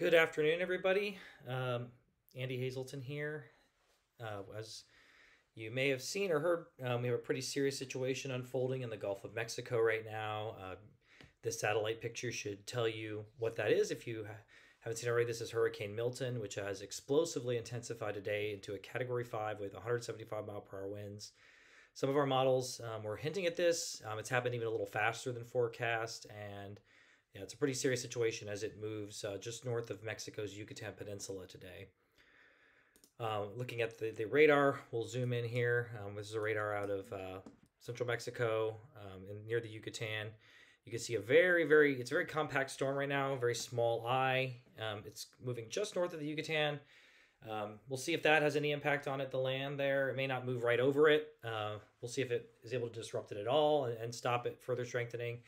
Good afternoon, everybody. Um, Andy Hazelton here. Uh, as you may have seen or heard, um, we have a pretty serious situation unfolding in the Gulf of Mexico right now. Uh, this satellite picture should tell you what that is. If you haven't seen already, this is Hurricane Milton, which has explosively intensified today into a Category 5 with 175 mile per hour winds. Some of our models um, were hinting at this. Um, it's happened even a little faster than forecast, and yeah, it's a pretty serious situation as it moves uh, just north of Mexico's Yucatan Peninsula today. Uh, looking at the, the radar, we'll zoom in here. Um, this is a radar out of uh, central Mexico um, near the Yucatan. You can see a very, very, it's a very compact storm right now, very small eye. Um, it's moving just north of the Yucatan. Um, we'll see if that has any impact on it, the land there. It may not move right over it. Uh, we'll see if it is able to disrupt it at all and, and stop it further strengthening.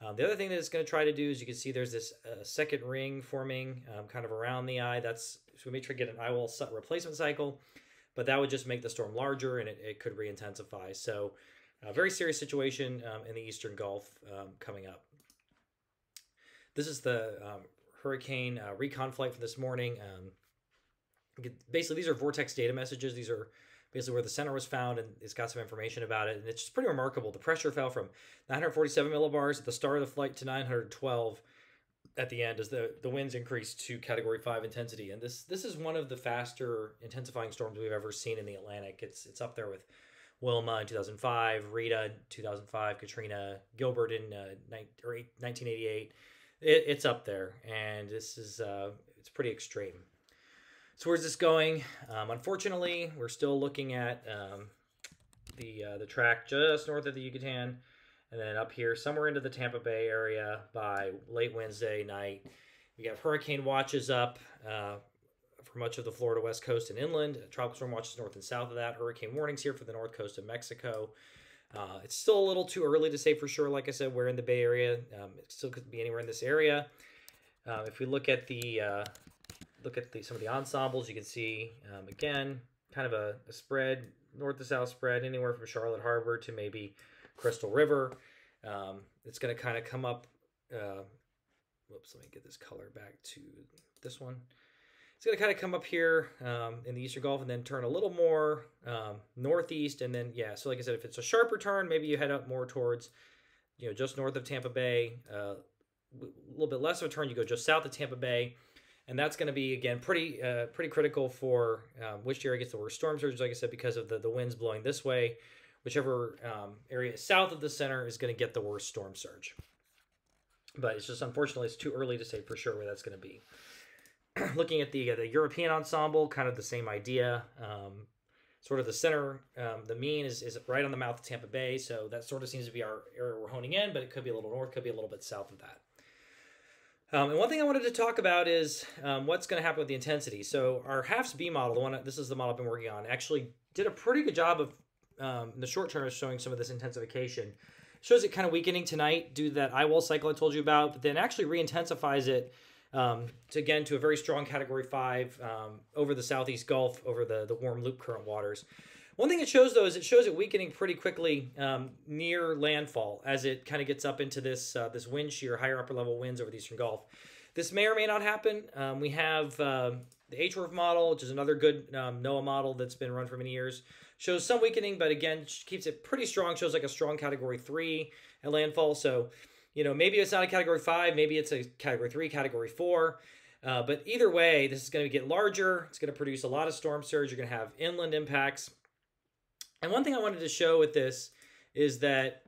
Um, the other thing that it's going to try to do is you can see there's this uh, second ring forming um, kind of around the eye. That's so we may try to get an eye wall replacement cycle, but that would just make the storm larger and it, it could re-intensify. So a very serious situation um, in the Eastern Gulf um, coming up. This is the um, hurricane uh, recon flight for this morning. Um, basically, these are vortex data messages. These are basically where the center was found, and it's got some information about it. And it's just pretty remarkable. The pressure fell from 947 millibars at the start of the flight to 912 at the end as the, the winds increased to category five intensity. And this this is one of the faster intensifying storms we've ever seen in the Atlantic. It's it's up there with Wilma in 2005, Rita in 2005, Katrina, Gilbert in uh, 1988. It, it's up there, and this is uh, it's pretty extreme. So where's this going? Um, unfortunately, we're still looking at um, the uh, the track just north of the Yucatan, and then up here somewhere into the Tampa Bay area by late Wednesday night. We have hurricane watches up uh, for much of the Florida west coast and inland. Tropical storm watches north and south of that. Hurricane warnings here for the north coast of Mexico. Uh, it's still a little too early to say for sure. Like I said, we're in the Bay Area. Um, it still could be anywhere in this area. Uh, if we look at the uh, look at the, some of the ensembles, you can see, um, again, kind of a, a, spread, north to south spread, anywhere from Charlotte Harbor to maybe Crystal River. Um, it's going to kind of come up. Uh, whoops, let me get this color back to this one. It's going to kind of come up here um, in the Eastern Gulf and then turn a little more um, northeast. And then, yeah, so like I said, if it's a sharper turn, maybe you head up more towards, you know, just north of Tampa Bay. Uh, a little bit less of a turn, you go just south of Tampa Bay and that's going to be again pretty uh, pretty critical for um, which area gets the worst storm surge. Like I said, because of the the winds blowing this way, whichever um, area south of the center is going to get the worst storm surge. But it's just unfortunately it's too early to say for sure where that's going to be. Looking at the uh, the European ensemble, kind of the same idea. Um, sort of the center, um, the mean is, is right on the mouth of Tampa Bay, so that sort of seems to be our area we're honing in. But it could be a little north, could be a little bit south of that. Um, and one thing I wanted to talk about is um, what's going to happen with the intensity. So our HAFS B model, the one this is the model I've been working on, actually did a pretty good job of um, in the short term of showing some of this intensification. Shows it kind of weakening tonight due to that eye wall cycle I told you about, but then actually re-intensifies it um, to again to a very strong Category Five um, over the southeast Gulf, over the the warm loop current waters. One thing it shows though is it shows it weakening pretty quickly um, near landfall as it kind of gets up into this uh, this wind shear, higher upper level winds over the eastern Gulf. This may or may not happen. Um, we have uh, the HRF model, which is another good um, NOAA model that's been run for many years. Shows some weakening, but again, keeps it pretty strong. Shows like a strong Category 3 at landfall. So, you know, maybe it's not a Category 5, maybe it's a Category 3, Category 4. Uh, but either way, this is going to get larger. It's going to produce a lot of storm surge. You're going to have inland impacts. And one thing I wanted to show with this is that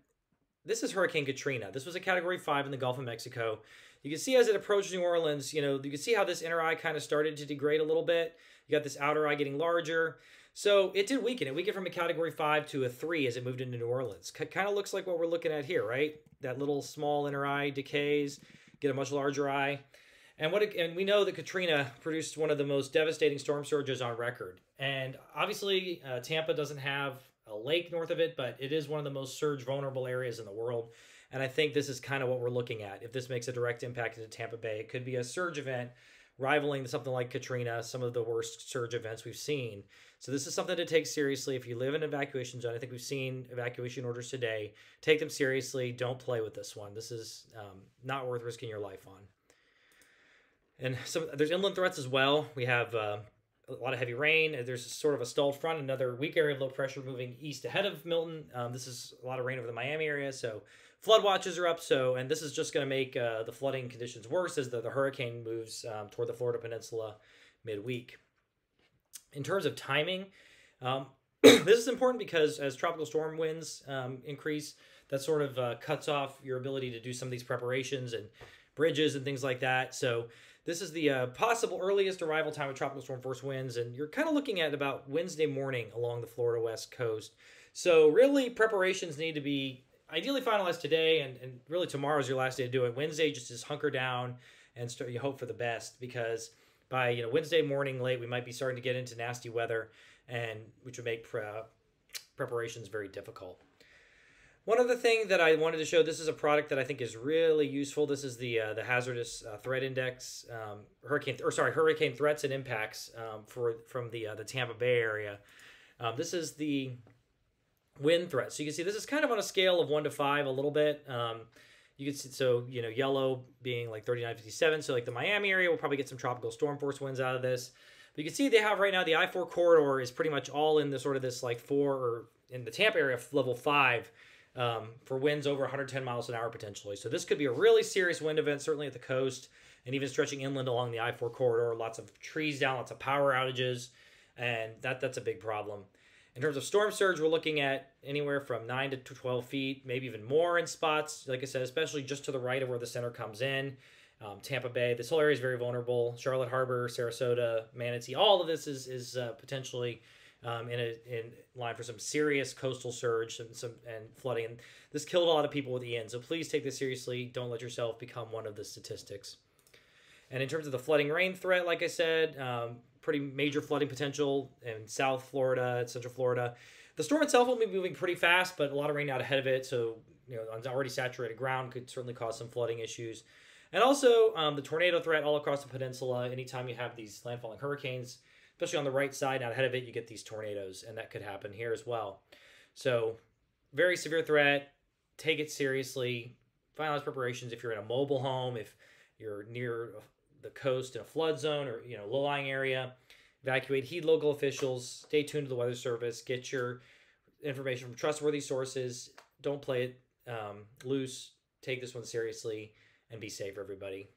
this is Hurricane Katrina. This was a Category 5 in the Gulf of Mexico. You can see as it approached New Orleans, you know, you can see how this inner eye kind of started to degrade a little bit. You got this outer eye getting larger. So it did weaken. It weakened from a Category 5 to a 3 as it moved into New Orleans. C kind of looks like what we're looking at here, right? That little small inner eye decays, get a much larger eye. And what it, and we know that Katrina produced one of the most devastating storm surges on record. And obviously, uh, Tampa doesn't have a lake north of it, but it is one of the most surge vulnerable areas in the world. And I think this is kind of what we're looking at. If this makes a direct impact into Tampa Bay, it could be a surge event rivaling something like Katrina, some of the worst surge events we've seen. So this is something to take seriously. If you live in an evacuation zone, I think we've seen evacuation orders today. Take them seriously. Don't play with this one. This is um, not worth risking your life on. And there's inland threats as well. We have uh, a lot of heavy rain. There's sort of a stalled front, another weak area of low pressure moving east ahead of Milton. Um, this is a lot of rain over the Miami area, so flood watches are up. So, and this is just going to make uh, the flooding conditions worse as the, the hurricane moves um, toward the Florida Peninsula midweek. In terms of timing, um, this is important because as tropical storm winds um, increase, that sort of uh, cuts off your ability to do some of these preparations and bridges and things like that. So this is the uh, possible earliest arrival time of tropical storm force winds, and you're kind of looking at about Wednesday morning along the Florida west coast. So really, preparations need to be ideally finalized today, and, and really tomorrow is your last day to do it. Wednesday, just just hunker down and start. You hope for the best because by you know Wednesday morning late, we might be starting to get into nasty weather, and which would make pre- preparations very difficult. One other thing that I wanted to show, this is a product that I think is really useful. This is the uh, the hazardous uh, threat index, um, hurricane or sorry, hurricane threats and impacts um, for from the uh, the Tampa Bay area. Um, this is the wind threat. So you can see this is kind of on a scale of one to five, a little bit. Um, you can see so you know yellow being like thirty nine fifty seven. So like the Miami area will probably get some tropical storm force winds out of this. But you can see they have right now the I four corridor is pretty much all in the sort of this like four or in the Tampa area level five um, for winds over 110 miles an hour potentially. So this could be a really serious wind event, certainly at the coast and even stretching inland along the I-4 corridor. Lots of trees down, lots of power outages, and that that's a big problem. In terms of storm surge, we're looking at anywhere from 9 to 12 feet, maybe even more in spots. Like I said, especially just to the right of where the center comes in. Um, Tampa Bay, this whole area is very vulnerable. Charlotte Harbor, Sarasota, Manatee, all of this is, is uh, potentially um, in a in line for some serious coastal surge and some and flooding. And this killed a lot of people with Ian. So please take this seriously. Don't let yourself become one of the statistics. And in terms of the flooding rain threat, like I said, um, pretty major flooding potential in South Florida, Central Florida. The storm itself will be moving pretty fast, but a lot of rain out ahead of it. So you know, on already saturated ground could certainly cause some flooding issues. And also um, the tornado threat all across the peninsula. Anytime you have these landfalling hurricanes, especially on the right side, out ahead of it, you get these tornadoes, and that could happen here as well. So, very severe threat. Take it seriously. Finalize preparations if you're in a mobile home, if you're near the coast in a flood zone or you know low-lying area. Evacuate. Heed local officials. Stay tuned to the weather service. Get your information from trustworthy sources. Don't play it um, loose. Take this one seriously and be safe, everybody.